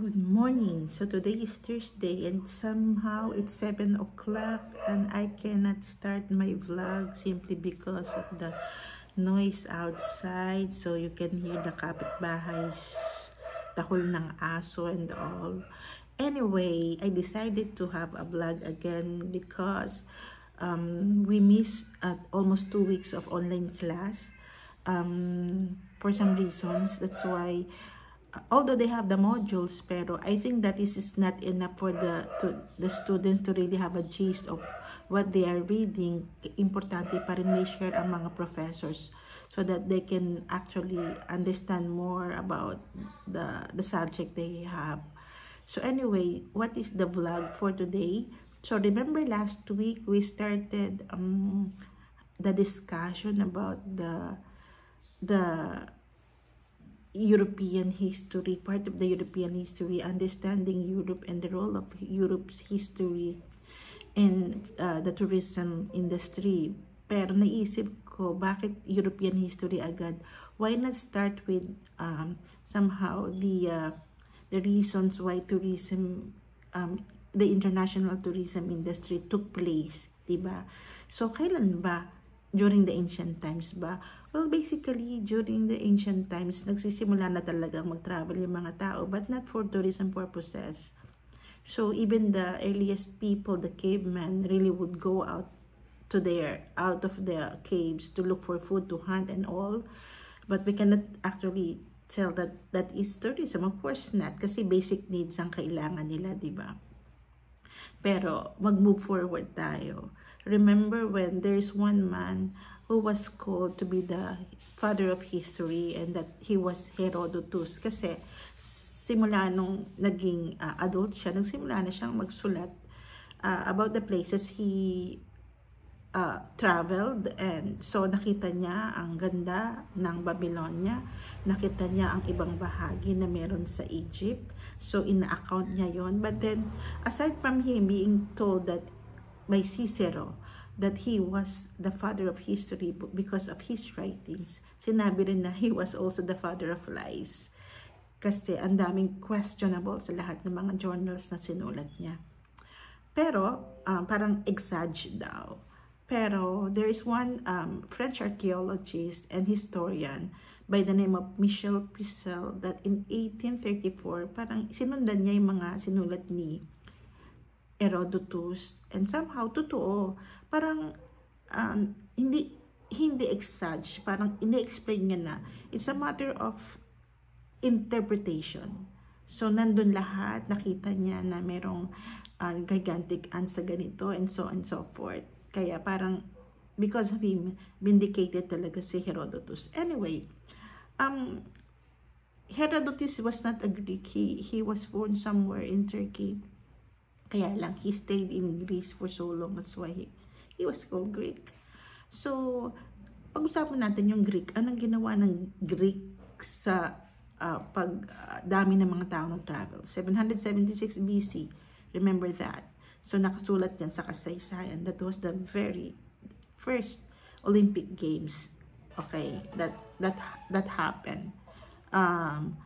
Good morning. So today is Thursday and somehow it's 7 o'clock and I cannot start my vlog simply because of the noise outside. So you can hear the kapitbahay tahol ng aso and all. Anyway, I decided to have a vlog again because um, we missed uh, almost two weeks of online class um, for some reasons. That's why although they have the modules pero I think that this is not enough for the to, the students to really have a gist of what they are reading. Importante pa rin may share ang mga professors so that they can actually understand more about the the subject they have. So anyway what is the vlog for today? So remember last week we started um the discussion about the the European history, part of the European history, understanding Europe and the role of Europe's history in uh, the tourism industry. Pero naisip ko, bakit European history agad? Why not start with um, somehow the uh, the reasons why tourism, um, the international tourism industry took place, diba? So, kailan ba during the ancient times ba? Well, basically, during the ancient times, nagsisimula na talagang mag-travel yung mga tao, but not for tourism purposes. So, even the earliest people, the cavemen, really would go out to their, out of the caves to look for food, to hunt and all. But we cannot actually tell that that is tourism. Of course not, kasi basic needs ang kailangan nila, di ba? Pero, mag-move forward tayo remember when there is one man who was called to be the father of history and that he was Herodotus. Kasi simula nung naging uh, adult siya, nagsimula na siyang magsulat uh, about the places he uh, traveled. And so nakita niya ang ganda ng Babylonia, nakita niya ang ibang bahagi na meron sa Egypt. So ina-account niya yon But then aside from him being told that by Cicero that he was the father of history because of his writings. Sinabi rin na he was also the father of lies. Kasi ang daming questionable sa lahat ng mga journals na sinulat niya. Pero, um, parang exage daw. Pero, there is one um, French archaeologist and historian by the name of Michel Pucel that in 1834, parang sinundan niya yung mga sinulat ni Herodotus and somehow totoo parang um, hindi hindi exage parang ini-explain niya na it's a matter of interpretation. So nandun lahat nakita niya na merong uh, gigantic ant sa ganito and so and so forth. Kaya parang because of him vindicated talaga si Herodotus. Anyway um Herodotus was not a Greek. He, he was born somewhere in Turkey kaya lang, he stayed in Greece for so long. That's why he, he was called Greek. So, pag-usapan natin yung Greek. Anong ginawa ng Greek sa uh, pagdami uh, ng mga tao nag-travel? 776 BC. Remember that. So, nakasulat yan sa kasaysayan. That was the very first Olympic Games. Okay, that that that happened. Um,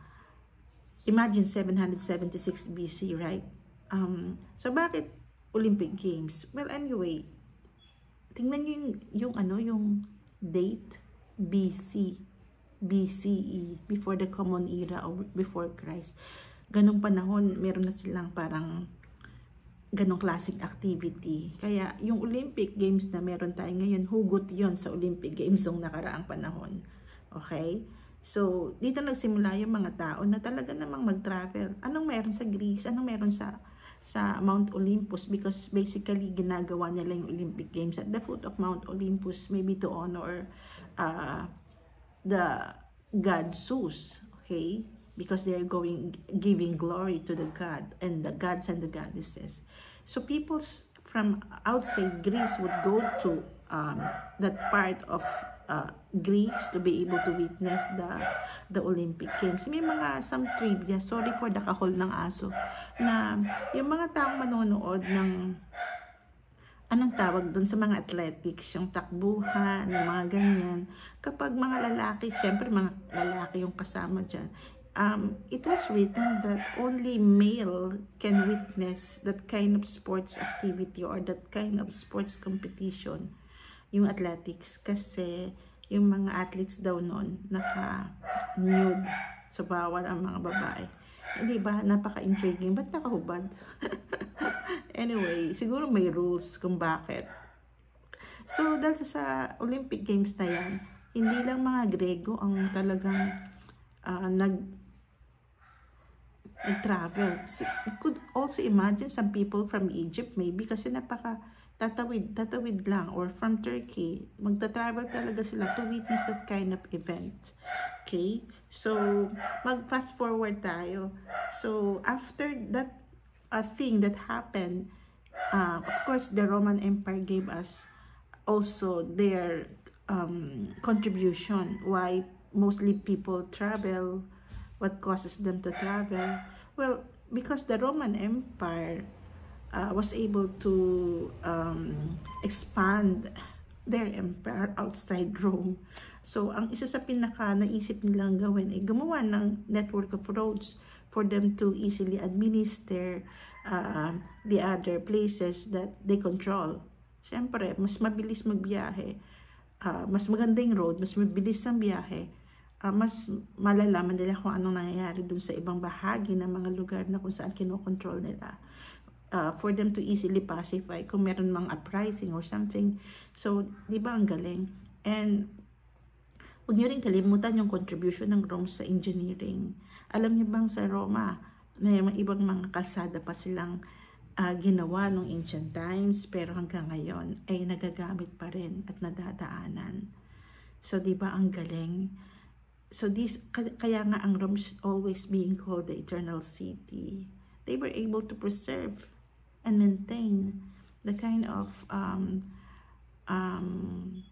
imagine 776 BC, right? Um, so, bakit Olympic Games? Well, anyway, tingnan nyo yung, yung ano, yung date, BC, BCE, before the Common Era or before Christ. Ganong panahon, meron na silang parang ganong klaseng activity. Kaya, yung Olympic Games na meron tayo ngayon, hugot yon sa Olympic Games ng nakaraang panahon. Okay? So, dito nagsimula yung mga tao na talaga namang mag-travel. Anong meron sa Greece? Anong meron sa sa Mount Olympus because basically ginagawa nila yung Olympic Games at the foot of Mount Olympus maybe to honor uh, the god Zeus okay? Because they are going giving glory to the god and the gods and the goddesses. So people from outside Greece would go to um, that part of uh, Greece to be able to witness the the Olympic Games. May mga some trivia, sorry for the kahol ng aso, na yung mga taong manonood ng anong tawag doon sa mga athletics, yung takbuhan, yung mga ganyan. Kapag mga lalaki, syempre mga lalaki yung kasama dyan, um, it was written that only male can witness that kind of sports activity or that kind of sports competition, yung athletics. Kasi yung mga athletes daw noon naka-nude. So, bawal ang mga babae. Eh, di ba? Napaka-intriguing. Ba't nakahubad? anyway, siguro may rules kung bakit. So, dahil sa Olympic Games na yan, hindi lang mga Grego ang talagang uh, nag nag-travel. So, could also imagine some people from Egypt maybe kasi napaka tatawid, tatawid lang or from Turkey, magta-travel talaga sila to witness that kind of event. Okay? So, mag-fast forward tayo. So, after that uh, thing that happened, uh, of course, the Roman Empire gave us also their um, contribution. Why mostly people travel, what causes them to travel. Well, because the Roman Empire uh, was able to um, expand their empire outside Rome. So, ang isa sa pinaka naisip nilang gawin ay gumawa ng network of roads for them to easily administer uh, the other places that they control. Siyempre, mas mabilis magbiyahe, uh, mas maganda yung road, mas mabilis ang biyahe, uh, mas malalaman nila kung anong nangyayari dun sa ibang bahagi ng mga lugar na kung saan kinokontrol nila uh, for them to easily pacify kung meron mang uprising or something. So, di ba ang galing? And, huwag nyo rin kalimutan yung contribution ng Rome sa engineering. Alam niyo bang sa Roma, may ibang mga kalsada pa silang uh, ginawa nung ancient times, pero hanggang ngayon ay nagagamit pa rin at nadadaanan. So, di ba ang galing? So, this, kaya nga ang Rome always being called the eternal city. They were able to preserve and maintain the kind of um, um,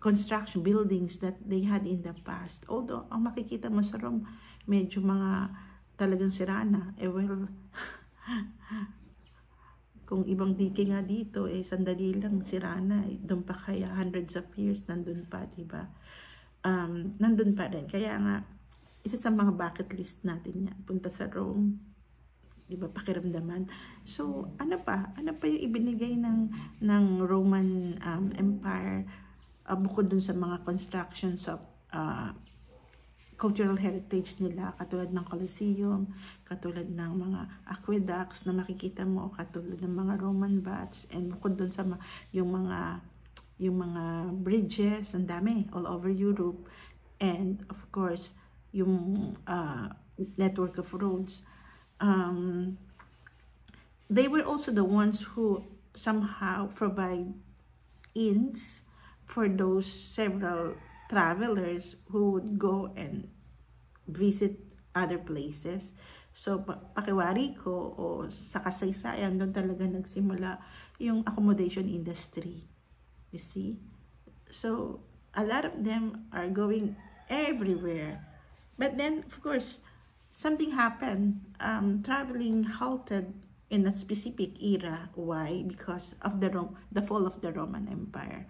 construction buildings that they had in the past. Although, ang makikita mo sa Rome, medyo mga talagang sira na. Eh well, kung ibang dike nga dito, eh sandali lang sira na. Eh, doon pa kaya hundreds of years, nandun pa, diba? Um, nandun pa rin. Kaya nga, isa sa mga bucket list natin yan, punta sa Rome, di ba pakiramdaman. So ano pa? Ano pa yung ibinigay ng ng Roman um, Empire uh, bukod dun sa mga constructions of uh, cultural heritage nila? Katulad ng Colosseum katulad ng mga aqueducts na makikita mo katulad ng mga Roman baths and bukod dun sa yung mga yung mga bridges ang dami all over Europe. And of course yung uh, network of roads um, they were also the ones who somehow provide inns for those several travelers who would go and visit other places. So, pakiwari ko o sa kasaysayan, doon talaga nagsimula yung accommodation industry. You see? So, a lot of them are going everywhere. But then, of course, something happened. Um, traveling halted in a specific era. Why? Because of the Rome, the fall of the Roman Empire.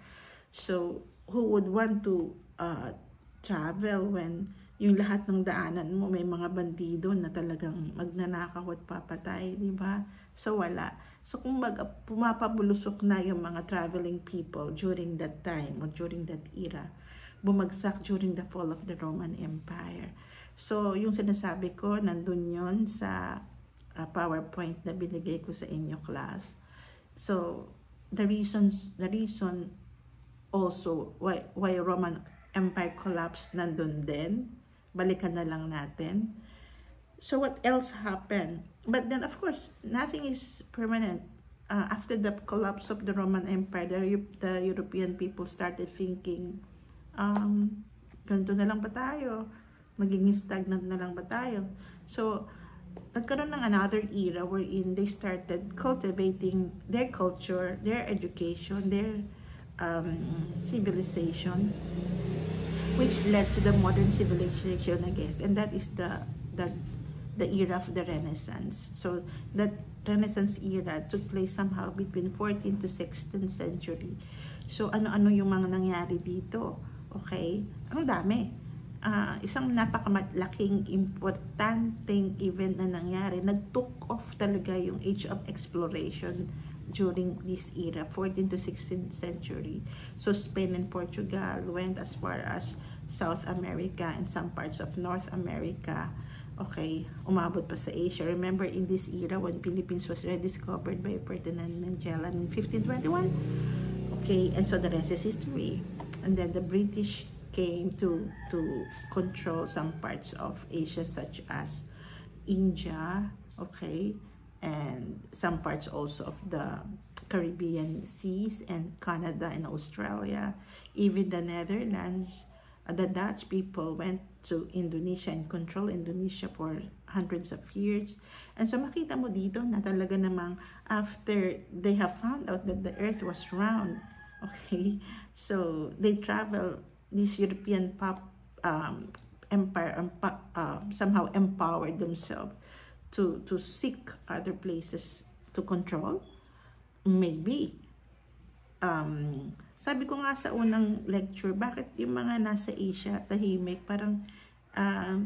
So, who would want to uh, travel when yung lahat ng daanan mo may mga bandido na talagang magnanakaw at papatay, di ba? So, wala. So, kung mag, pumapabulusok na yung mga traveling people during that time or during that era, bumagsak during the fall of the Roman Empire. So, yung sinasabi ko, nandun yon sa uh, PowerPoint na binigay ko sa inyo class. So, the reasons, the reason also why, why Roman Empire collapsed nandun din. Balikan na lang natin. So, what else happened? But then, of course, nothing is permanent. Uh, after the collapse of the Roman Empire, the, the European people started thinking, um, ganito na lang ba tayo? Magiging stagnant na lang ba tayo? So, nagkaroon ng another era wherein they started cultivating their culture, their education, their um, civilization, which led to the modern civilization, I guess. And that is the, the, the era of the Renaissance. So, that Renaissance era took place somehow between 14th to 16th century. So, ano-ano yung mga nangyari dito? Okay? Ang dami uh, isang napakalaking importanteng event na nangyari. Nag-took off talaga yung age of exploration during this era, 14th to 16th century. So Spain and Portugal went as far as South America and some parts of North America. Okay, umabot pa sa Asia. Remember in this era when Philippines was rediscovered by Ferdinand Magellan in 1521? Okay, and so the rest is history. And then the British came to to control some parts of Asia such as India, okay, and some parts also of the Caribbean seas and Canada and Australia, even the Netherlands. Uh, the Dutch people went to Indonesia and control Indonesia for hundreds of years. And so makita mo dito na talaga namang after they have found out that the earth was round, okay, so they travel this European pop um, empire um, uh, somehow empowered themselves to to seek other places to control? Maybe. Um, sabi ko nga sa unang lecture, bakit yung mga nasa Asia, tahimik, parang uh,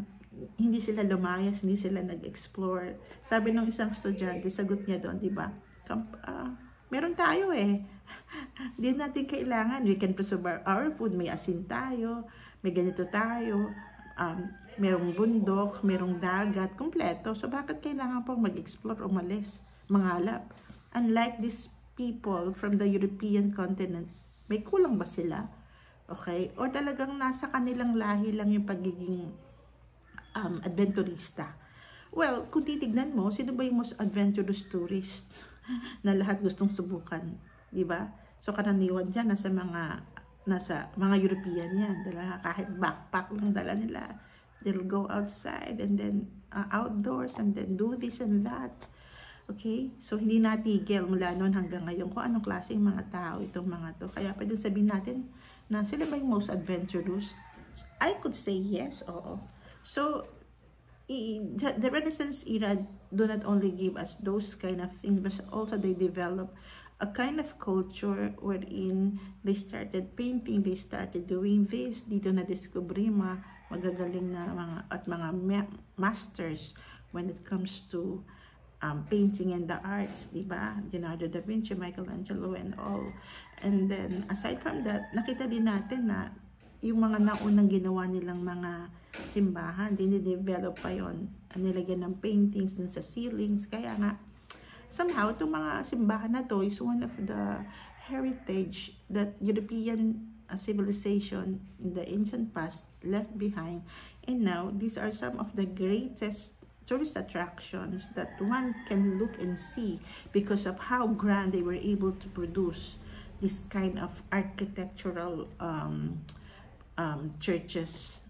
hindi sila lumayas, hindi sila nag-explore. Sabi ng isang estudyante, sagot niya doon, di ba? Uh, meron tayo eh. Hindi natin kailangan. We can preserve our food. May asin tayo, may ganito tayo. Um, merong bundok, merong dagat, kompleto. So, bakit kailangan pong mag-explore, umalis, mangalap? Unlike these people from the European continent, may kulang ba sila? Okay? O talagang nasa kanilang lahi lang yung pagiging um, adventurista? Well, kung titignan mo, sino ba yung most adventurous tourist na lahat gustong subukan? Di ba? So, karaniwan dyan, nasa mga nasa mga European yan. Dala, kahit backpack lang dala nila they'll go outside and then uh, outdoors and then do this and that. Okay? So, hindi natigil mula noon hanggang ngayon kung anong klaseng mga tao itong mga to. Kaya pwede sabihin natin na sila ba yung most adventurous? I could say yes, oo. So, the Renaissance era do not only give us those kind of things, but also they develop a kind of culture wherein they started painting, they started doing this, dito na discovery mga magagaling na mga at mga masters when it comes to um, painting and the arts, di ba? Leonardo da Vinci, Michelangelo, and all. And then, aside from that, nakita din natin na yung mga naunang ginawa nilang mga simbahan, dinidevelop pa yon Nilagyan ng paintings dun sa ceilings. Kaya nga, somehow, itong mga simbahan na to is one of the heritage that European uh, civilization in the ancient past left behind. And now, these are some of the greatest tourist attractions that one can look and see because of how grand they were able to produce this kind of architectural um, um, churches,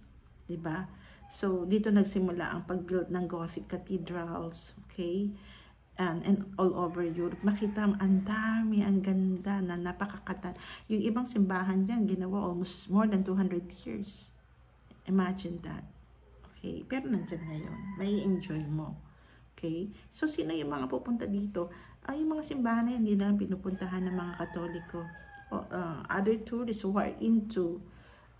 di ba? So, dito nagsimula ang pag-build ng Gothic cathedrals, okay? And, and all over Europe. Makita mo, ang dami, ang ganda na napakakatan. Yung ibang simbahan dyan, ginawa almost more than 200 years. Imagine that. Okay? Pero nandyan ngayon. May enjoy mo. Okay? So, sino yung mga pupunta dito? Ay, ah, yung mga simbahan na yan, hindi lang pinupuntahan ng mga katoliko. O, uh, other tourists who are into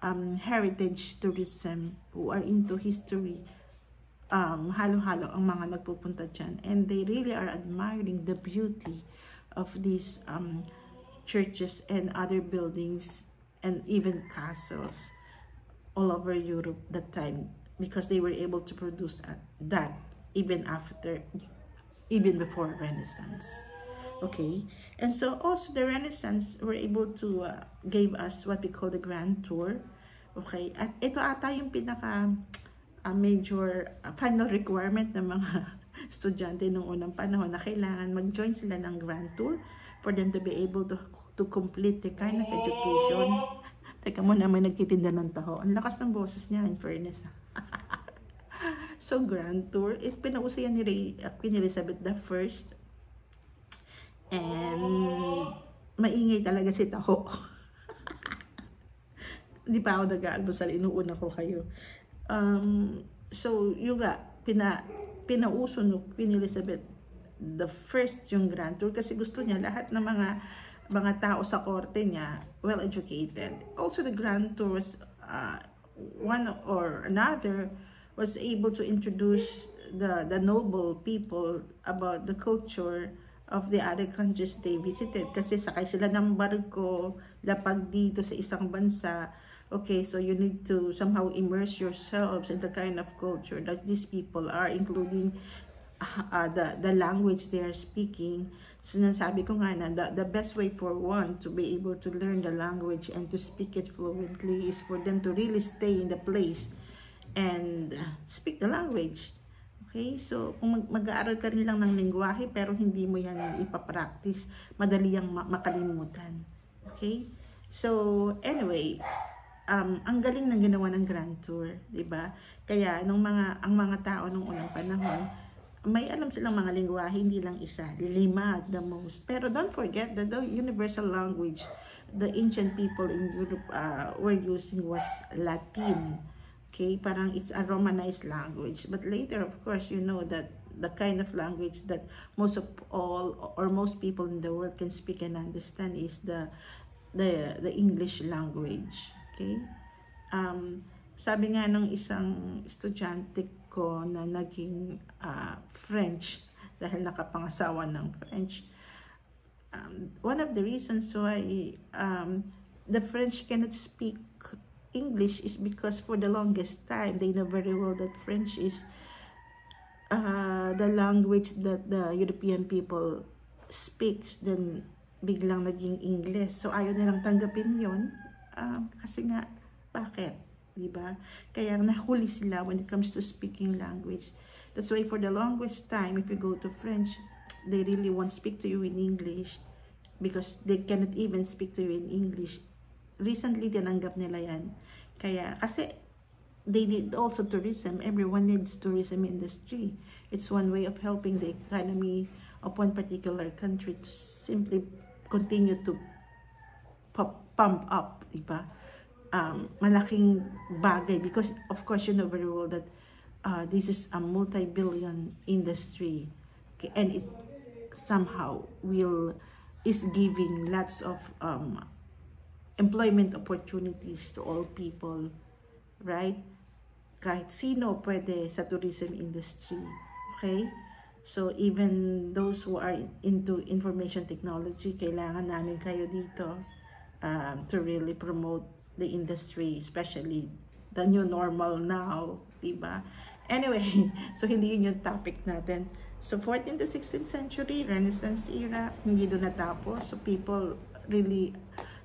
um, heritage tourism, who are into history, um, halo-halo ang mga nagpupunta dyan. And they really are admiring the beauty of these um, churches and other buildings and even castles all over Europe that time because they were able to produce that even after, even before Renaissance. Okay, and so also the Renaissance were able to uh, give us what we call the Grand Tour. Okay, at ito ata yung pinaka a major uh, final requirement ng mga estudyante nung unang panahon na kailangan mag-join sila ng Grand Tour for them to be able to, to complete the kind of education. Teka mo naman nagtitinda ng taho. Ang lakas ng boses niya, in fairness. so, Grand Tour, if pinauso yan ni Ray, uh, Queen Elizabeth the First, and maingay talaga si Taho. Hindi pa ako nag-aalmusal, inuuna ko kayo. Um, so, yung nga, pina, pinauso no Queen Elizabeth the first yung Grand Tour kasi gusto niya lahat ng mga mga tao sa korte niya well educated. Also the Grand Tours uh, one or another was able to introduce the the noble people about the culture of the other countries they visited kasi sakay sila ng barko lapag dito sa isang bansa okay so you need to somehow immerse yourselves in the kind of culture that these people are including uh, the the language they are speaking so nasabi ko nga na the, the best way for one to be able to learn the language and to speak it fluently is for them to really stay in the place and speak the language. Okay? So, kung mag-aaral ka rin lang ng lingwahe pero hindi mo yan ipapractice, madali yang makalimutan. Okay? So, anyway, um, ang galing ng ginawa ng Grand Tour, 'di ba? Kaya nung mga ang mga tao nung unang panahon, may alam silang mga lingwahe, hindi lang isa, lima at the most. Pero don't forget that the universal language the ancient people in Europe uh, were using was Latin. Okay, parang it's a Romanized language. But later, of course, you know that the kind of language that most of all or most people in the world can speak and understand is the the the English language. Okay? Um, sabi nga ng isang estudyante ko na naging uh, French dahil nakapangasawa ng French. Um, one of the reasons why um, the French cannot speak English is because for the longest time, they know very well that French is uh, the language that the European people speaks. Then, biglang naging English. So, ayaw nilang tanggapin yon uh, kasi nga, bakit? Diba? Kaya nahuli sila when it comes to speaking language. That's why for the longest time, if you go to French, they really won't speak to you in English because they cannot even speak to you in English recently tinanggap nila yan. Kaya, kasi they need also tourism. Everyone needs tourism industry. It's one way of helping the economy of one particular country to simply continue to pump up, di ba? Um, malaking bagay because of course you know very well that uh, this is a multi-billion industry okay, and it somehow will is giving lots of um, employment opportunities to all people, right? Kahit sino pwede sa tourism industry, okay? So, even those who are into information technology, kailangan namin kayo dito um, to really promote the industry, especially the new normal now, diba? Anyway, so hindi yun yung topic natin. So, 14th to 16th century, Renaissance era, hindi doon natapos. So, people really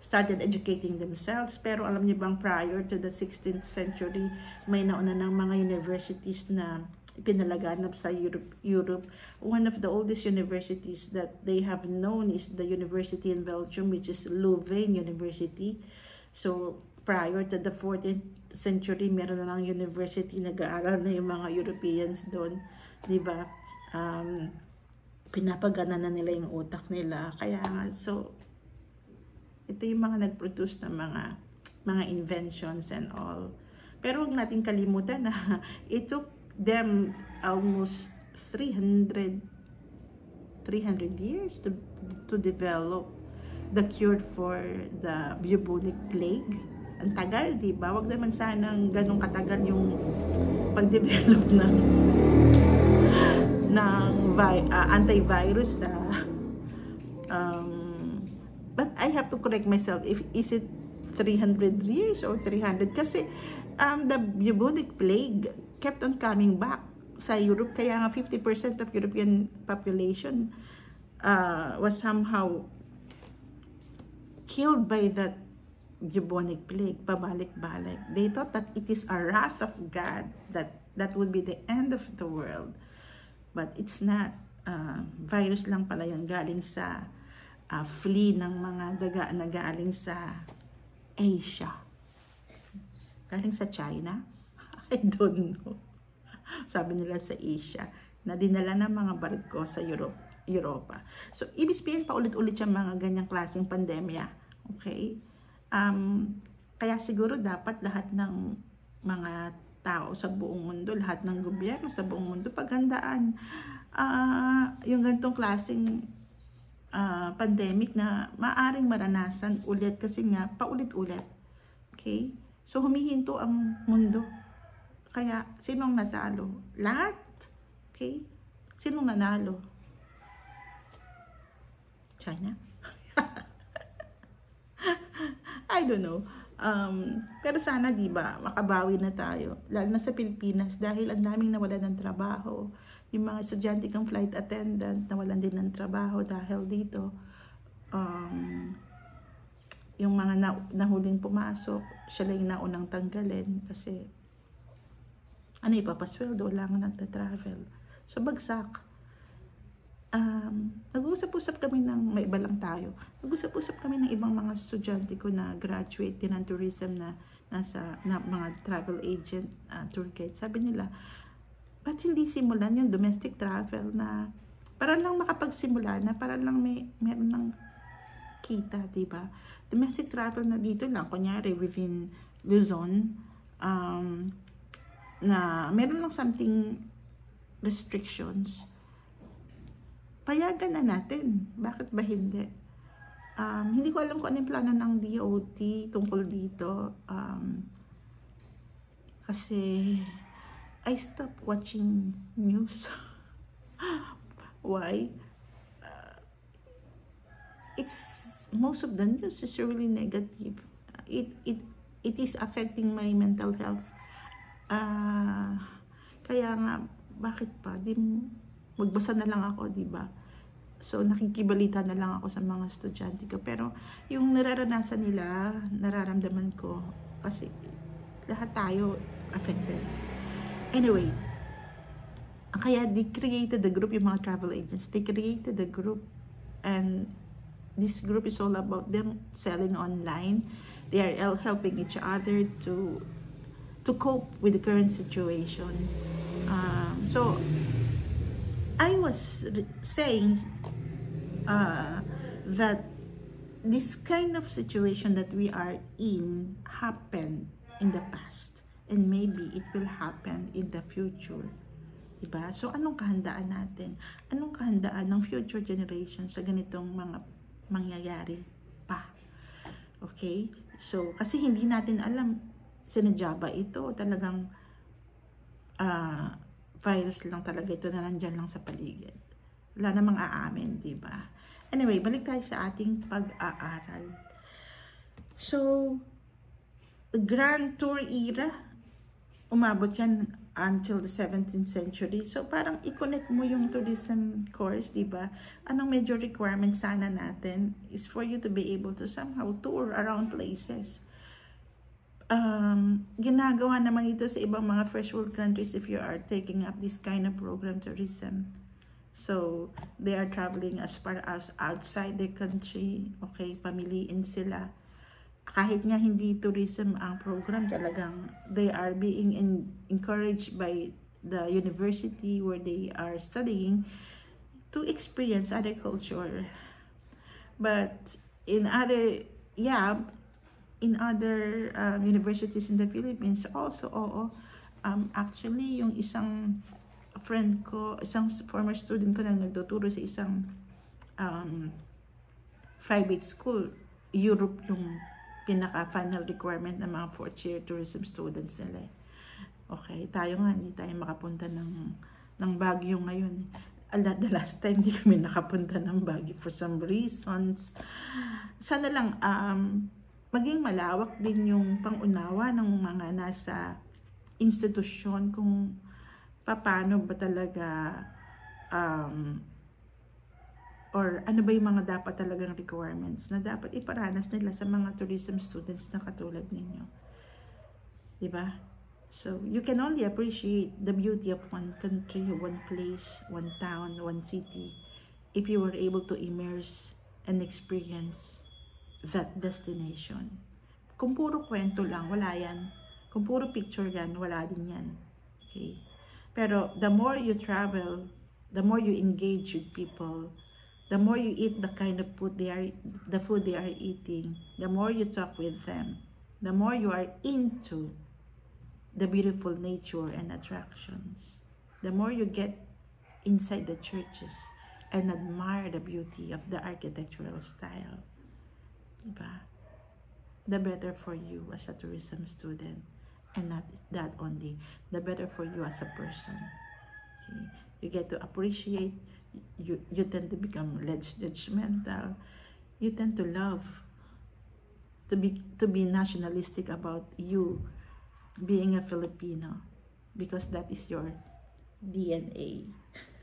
started educating themselves. Pero alam niyo bang prior to the 16th century, may nauna ng mga universities na pinalaganap sa Europe, Europe. One of the oldest universities that they have known is the university in Belgium, which is Louvain University. So, prior to the 14th century, meron na ng university, nag-aaral na yung mga Europeans doon. ba? Um, pinapagana na nila yung utak nila. Kaya nga, so, ito yung mga nag-produce ng mga mga inventions and all. Pero huwag natin kalimutan na it took them almost 300 300 years to to develop the cure for the bubonic plague. Ang tagal, di ba? Wag naman sanang ganong katagal yung pag-develop ng ng uh, antivirus sa uh, um, but I have to correct myself if is it 300 years or 300 kasi um, the bubonic plague kept on coming back sa Europe kaya nga 50% of European population uh, was somehow killed by that bubonic plague pabalik-balik they thought that it is a wrath of God that that would be the end of the world but it's not uh, virus lang pala yan galing sa uh, flea ng mga daga na galing sa Asia. Galing sa China? I don't know. Sabi nila sa Asia na dinala ng mga barko sa Europe, Europa. So, ibig sabihin pa ulit-ulit yung mga ganyang klaseng pandemya. Okay? Um, kaya siguro dapat lahat ng mga tao sa buong mundo, lahat ng gobyerno sa buong mundo, paghandaan uh, yung ganitong klaseng uh, pandemic na maaring maranasan ulit kasi nga paulit-ulit. Okay? So, humihinto ang mundo. Kaya, sinong natalo? Lahat. Okay? Sinong nanalo? China? I don't know. Um, pero sana, di ba, makabawi na tayo. Lalo na sa Pilipinas dahil ang daming nawala ng trabaho. Yung mga estudyante kang flight attendant nawalan din ng trabaho dahil dito. Um, yung mga na, nahuling pumasok, siya lang yung naunang tanggalin kasi ano ipapasweldo, wala nga nagta-travel. So, bagsak. Um, nag-usap-usap kami ng, may iba lang tayo, nag-usap-usap kami ng ibang mga estudyante ko na graduate din ng tourism na nasa na mga travel agent, uh, tour guide. Sabi nila, ba't hindi simulan yung domestic travel na para lang makapagsimula na para lang may meron ng kita, 'di ba? Domestic travel na dito lang kunyari within Luzon um, na meron lang something restrictions, payagan na natin. Bakit ba hindi? Um, hindi ko alam kung ano yung plano ng DOT tungkol dito. Um, kasi I stopped watching news. Why? Uh, it's most of the news is really negative. It it it is affecting my mental health Ah, kaya nga, bakit pa? Di, magbasa na lang ako, di ba? So, nakikibalita na lang ako sa mga estudyante ko. Pero, yung nararanasan nila, nararamdaman ko. Kasi, lahat tayo affected. Anyway, kaya they created the group, yung mga travel agents. They created the group and this group is all about them selling online. They are helping each other to to cope with the current situation. Um, so, I was saying uh, that this kind of situation that we are in happened in the past and maybe it will happen in the future. Diba? So, anong kahandaan natin? Anong kahandaan ng future generation sa ganitong mga mangyayari pa? Okay? So, kasi hindi natin alam sinadya ba ito? Talagang uh, virus lang talaga ito na nandyan lang sa paligid. Wala namang aamin, ba? Anyway, balik tayo sa ating pag-aaral. So, Grand Tour era, umabot yan until the 17th century. So, parang i-connect mo yung tourism course, di ba? Anong major requirement sana natin is for you to be able to somehow tour around places um, ginagawa naman ito sa ibang mga first world countries if you are taking up this kind of program tourism. So, they are traveling as far as outside their country. Okay, pamiliin sila. Kahit nga hindi tourism ang program, talagang they are being in, encouraged by the university where they are studying to experience other culture. But in other, yeah, in other um, universities in the Philippines also, oo. Um, actually, yung isang friend ko, isang former student ko na nagtuturo sa isang um, private school, Europe yung pinaka-final requirement ng mga fourth year tourism students nila. Okay, tayo nga, hindi tayo makapunta ng, ng Baguio ngayon. The last time, hindi kami nakapunta ng Baguio for some reasons. Sana lang, um, maging malawak din yung pangunawa ng mga nasa institusyon kung paano ba talaga um, or ano ba yung mga dapat talagang requirements na dapat iparanas nila sa mga tourism students na katulad ninyo. Diba? So, you can only appreciate the beauty of one country, one place, one town, one city if you were able to immerse and experience that destination. Kung puro kwento lang, wala yan. Kung puro picture yan, wala din yan. Okay? Pero the more you travel, the more you engage with people, the more you eat the kind of food they are, the food they are eating, the more you talk with them, the more you are into the beautiful nature and attractions, the more you get inside the churches and admire the beauty of the architectural style. Diba? the better for you as a tourism student. And not that only, the better for you as a person. Okay? You get to appreciate, you, you tend to become less judgmental, you tend to love, to be, to be nationalistic about you being a Filipino because that is your DNA.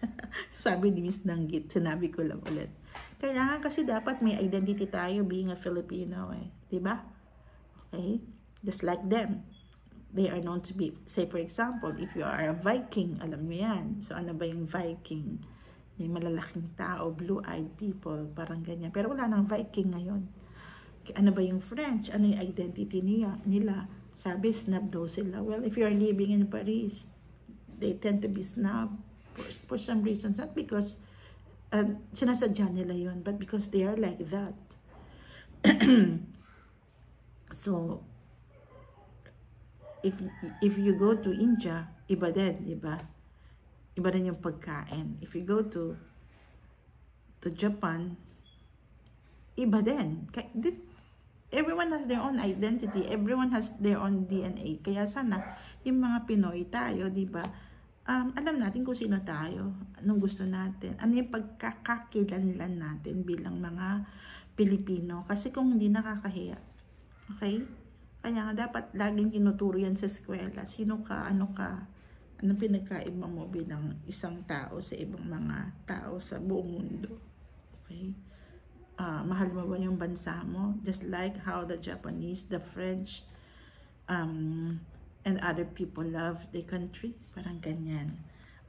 Sabi ni Miss Nanggit, sinabi ko lang ulit. Kailangan kasi dapat may identity tayo being a Filipino eh. ba? Diba? Okay? Just like them. They are known to be, say for example, if you are a Viking, alam mo yan. So ano ba yung Viking? Yung malalaking tao, blue-eyed people, parang ganyan. Pero wala nang Viking ngayon. Ano ba yung French? Ano yung identity niya, nila? Sabi, snub daw sila. Well, if you are living in Paris, they tend to be snub for, for some reasons. Not because uh, sinasadya nila yun, but because they are like that. so, if if you go to India, iba din, di ba? Iba din yung pagkain. If you go to to Japan, iba din everyone has their own identity. Everyone has their own DNA. Kaya sana, yung mga Pinoy tayo, di ba, um, alam natin kung sino tayo, anong gusto natin, ano yung pagkakakilanlan natin bilang mga Pilipino. Kasi kung hindi nakakahiya, okay? Kaya nga dapat laging tinuturo yan sa eskwela. Sino ka, ano ka, anong pinagkaiba mo bilang isang tao sa ibang mga tao sa buong mundo. Okay? uh, mahal mo ba yung bansa mo? Just like how the Japanese, the French, um, and other people love the country. Parang ganyan.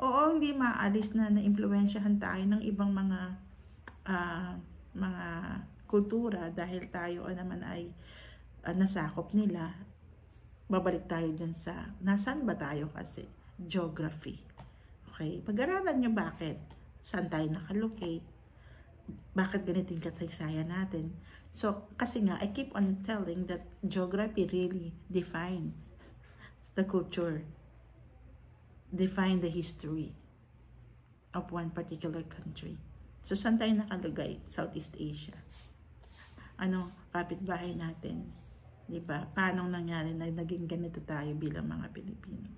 Oo, hindi maalis na na-impluensyahan tayo ng ibang mga uh, mga kultura dahil tayo naman ay uh, nasakop nila. Babalik tayo dun sa, nasan ba tayo kasi? Geography. Okay? Pag-aralan nyo bakit? Saan tayo nakalocate? bakit ganito yung kasaysayan natin. So, kasi nga, I keep on telling that geography really define the culture, define the history of one particular country. So, saan tayo nakalugay? Southeast Asia. Ano, kapitbahay natin. Diba? Paano nangyari na naging ganito tayo bilang mga Pilipino?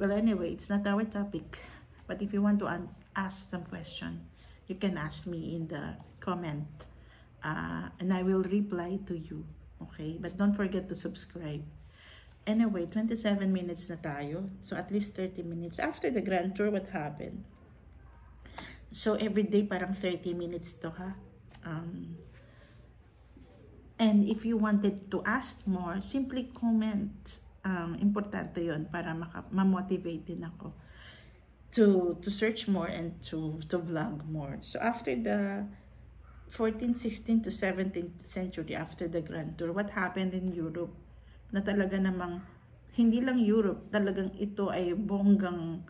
Well, anyway, it's not our topic. But if you want to ask some question, you can ask me in the comment uh, and I will reply to you. Okay? But don't forget to subscribe. Anyway, 27 minutes na tayo. So, at least 30 minutes. After the grand tour, what happened? So, every day parang 30 minutes to ha. Um, and if you wanted to ask more, simply comment. Um, importante yon para ma-motivate din ako to to search more and to to vlog more. So after the 14th, 16th to 17th century after the Grand Tour, what happened in Europe na talaga namang hindi lang Europe, talagang ito ay bonggang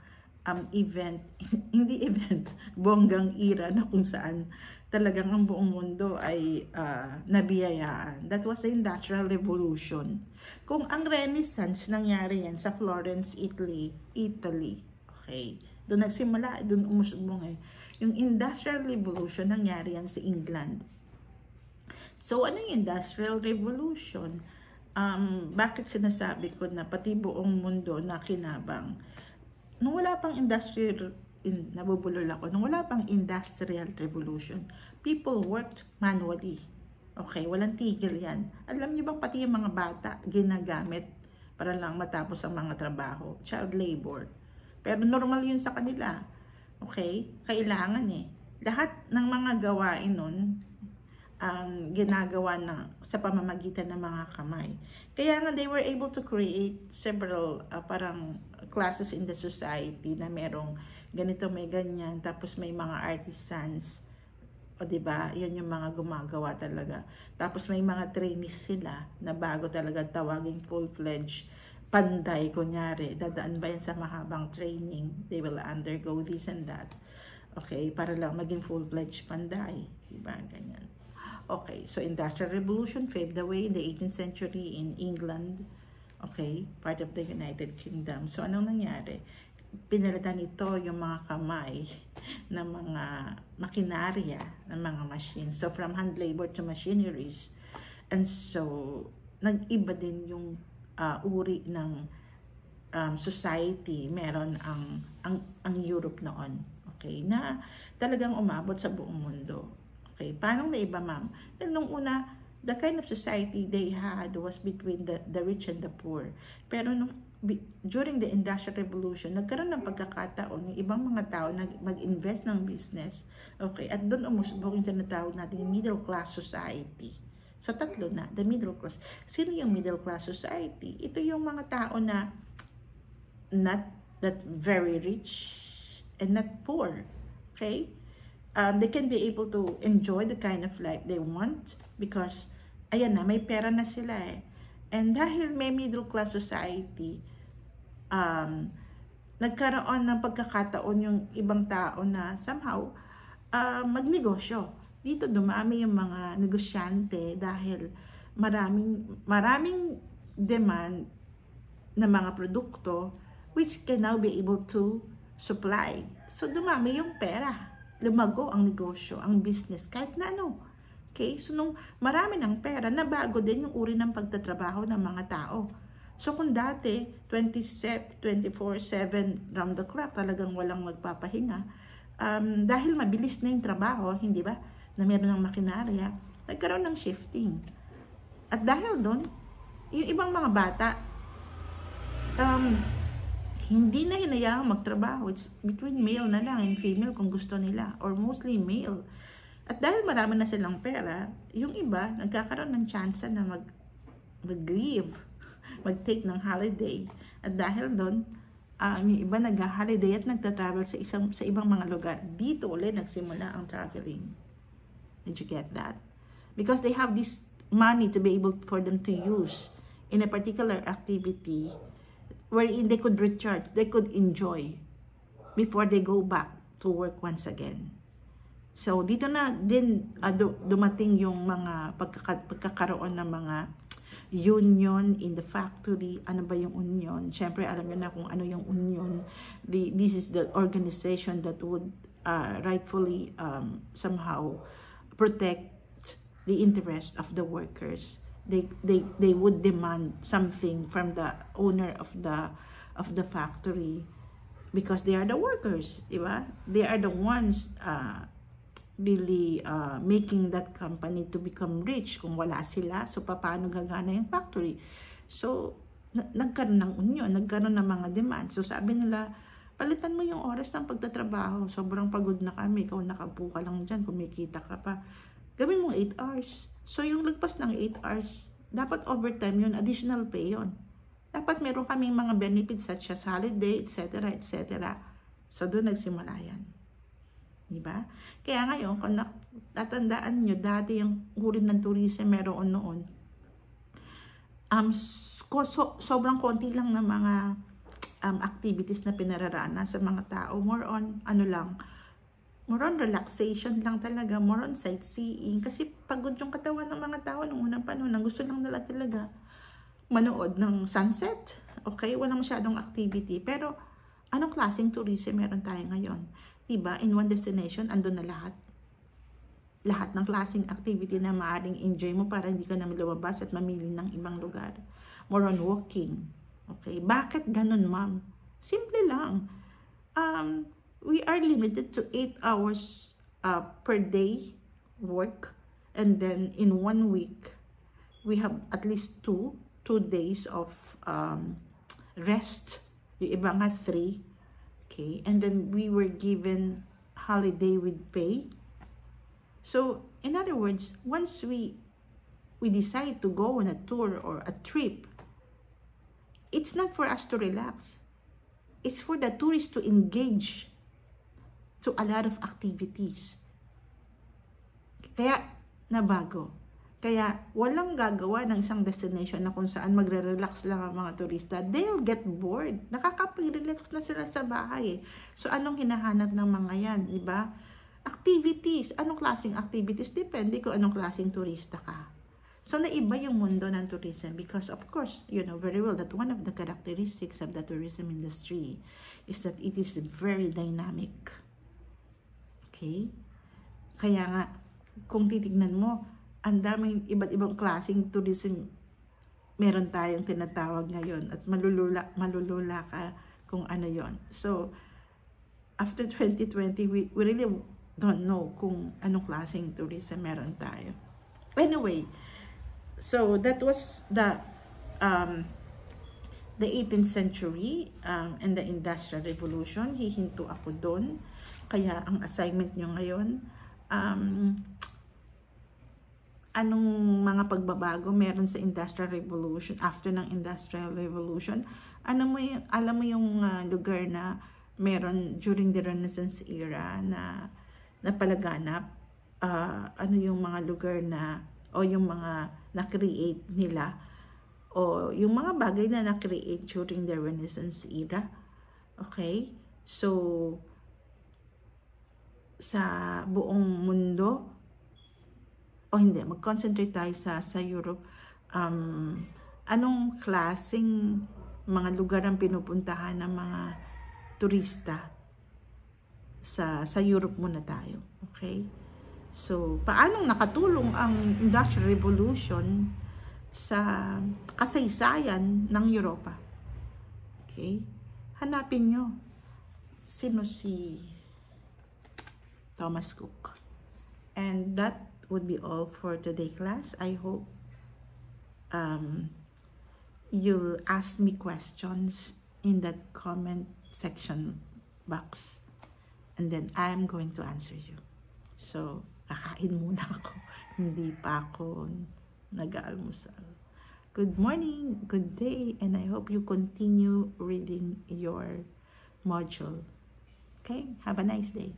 um, event, hindi event, bonggang era na kung saan talagang ang buong mundo ay uh, nabiyayaan. That was the Industrial Revolution. Kung ang Renaissance nangyari yan sa Florence, Italy, Italy, okay, doon nagsimula, doon umusbong eh. Yung Industrial Revolution, nangyari yan sa England. So, ano yung Industrial Revolution? Um, bakit sinasabi ko na pati buong mundo na kinabang? Nung wala pang industrial, in, nabubulol ako, nung wala pang Industrial Revolution, people worked manually. Okay, walang tigil yan. Alam niyo bang pati yung mga bata ginagamit para lang matapos ang mga trabaho? Child labor. Pero normal yun sa kanila. Okay? Kailangan eh. Lahat ng mga gawain nun, ang ginagawa na sa pamamagitan ng mga kamay. Kaya nga they were able to create several uh, parang classes in the society na merong ganito may ganyan tapos may mga artisans o di ba yan yung mga gumagawa talaga tapos may mga trainees sila na bago talaga tawaging full-fledged panday, kunyari, dadaan ba yan sa mahabang training, they will undergo this and that. Okay, para lang maging full-fledged panday. Diba? Ganyan. Okay, so Industrial Revolution paved the way in the 18th century in England. Okay, part of the United Kingdom. So, anong nangyari? Pinalitan nito yung mga kamay ng mga makinarya, ng mga machines. So, from hand labor to machineries. And so, nag-iba din yung uh, uri ng um, society. Meron ang, ang, ang Europe noon. Okay? Na talagang umabot sa buong mundo. Okay? Paano na iba, ma'am? Then, nung una, the kind of society they had was between the, the rich and the poor. Pero nung during the Industrial Revolution, nagkaroon ng pagkakataon yung ibang mga tao na mag-invest ng business. Okay, at doon umusbog yung tinatawag nating middle class society. Sa tatlo na, the middle class. Sino yung middle class society? Ito yung mga tao na not that very rich and not poor. Okay? Um, they can be able to enjoy the kind of life they want because, ayan na, may pera na sila eh. And dahil may middle class society, um, nagkaroon ng pagkakataon yung ibang tao na somehow uh, magnegosyo. Dito dumami yung mga negosyante dahil maraming maraming demand na mga produkto which can now be able to supply. So dumami yung pera. Lumago ang negosyo, ang business, kahit na ano. Okay? So nung marami ng pera, nabago din yung uri ng pagtatrabaho ng mga tao So kung dati, 27, 24-7 round the clock, talagang walang magpapahinga, um, dahil mabilis na yung trabaho, hindi ba, na meron ng makinarya, nagkaroon ng shifting. At dahil doon, yung ibang mga bata, um, hindi na hinayang magtrabaho. It's between male na lang and female kung gusto nila, or mostly male. At dahil marami na silang pera, yung iba, nagkakaroon ng chance na mag, mag-leave mag-take ng holiday. At dahil doon, um, yung iba nag-holiday at nagta-travel sa, isang, sa ibang mga lugar. Dito ulit nagsimula ang traveling. Did you get that? Because they have this money to be able for them to use in a particular activity wherein they could recharge, they could enjoy before they go back to work once again. So, dito na din uh, dumating yung mga pagkaka pagkakaroon ng mga union in the factory. Ano ba yung union? Siyempre, alam niyo na kung ano yung union. The, this is the organization that would uh, rightfully um, somehow protect the interest of the workers. They, they, they would demand something from the owner of the of the factory because they are the workers, di ba? They are the ones uh, really uh, making that company to become rich kung wala sila. So, paano gagana yung factory? So, na nagkaroon ng union, nagkaroon ng mga demand. So, sabi nila, palitan mo yung oras ng pagtatrabaho. Sobrang pagod na kami. Ikaw nakapu ka lang dyan, kumikita ka pa. Gawin mo 8 hours. So, yung lagpas ng 8 hours, dapat overtime yun, additional pay yun. Dapat meron kaming mga benefits such as holiday, etc., etc. So, doon nagsimula yan. Diba? Kaya ngayon, kung natatandaan nyo, dati yung uri ng tourism meron noon, um, so, sobrang konti lang ng mga um, activities na pinararana sa mga tao. More on, ano lang, more on relaxation lang talaga, more on sightseeing. Kasi pagod yung katawan ng mga tao nung unang panahon, ang gusto lang nila talaga manood ng sunset. Okay, walang masyadong activity. Pero, anong klaseng tourism meron tayo ngayon? Diba? In one destination, andun na lahat. Lahat ng klaseng activity na maaaring enjoy mo para hindi ka na lumabas at mamili ng ibang lugar. More on walking. Okay? Bakit ganun, ma'am? Simple lang. Um, we are limited to 8 hours uh, per day work. And then in one week, we have at least two, two days of um, rest. Yung iba nga three. Okay, and then we were given holiday with pay. So, in other words, once we we decide to go on a tour or a trip, it's not for us to relax. It's for the tourists to engage to a lot of activities. Kaya, nabago. Kaya walang gagawa ng isang destination na kung saan magre-relax lang ang mga turista. They'll get bored. Nakakapag-relax na sila sa bahay. So anong hinahanap ng mga yan, di ba? Activities. Anong klaseng activities? Depende kung anong klaseng turista ka. So naiba yung mundo ng tourism because of course, you know very well that one of the characteristics of the tourism industry is that it is very dynamic. Okay? Kaya nga, kung titignan mo, ang daming iba't ibang klaseng tourism meron tayong tinatawag ngayon at malulula, malulula ka kung ano yon So, after 2020, we, we really don't know kung anong klaseng tourism meron tayo. Anyway, so that was the um, the 18th century um, and the Industrial Revolution. Hihinto ako doon. Kaya ang assignment nyo ngayon, um, anong mga pagbabago meron sa Industrial Revolution, after ng Industrial Revolution, ano mo yung, alam mo yung uh, lugar na meron during the Renaissance era na napalaganap, uh, ano yung mga lugar na, o yung mga na-create nila, o yung mga bagay na na-create during the Renaissance era. Okay? So, sa buong mundo, o hindi, mag-concentrate tayo sa, sa Europe. Um, anong klaseng mga lugar ang pinupuntahan ng mga turista sa, sa Europe muna tayo. Okay? So, paanong nakatulong ang Industrial Revolution sa kasaysayan ng Europa? Okay? Hanapin nyo sino si Thomas Cook. And that would be all for today class. I hope um, you'll ask me questions in that comment section box and then I'm going to answer you. So, kakain muna ako. Hindi pa ako nag-almusal. Good morning, good day, and I hope you continue reading your module. Okay? Have a nice day.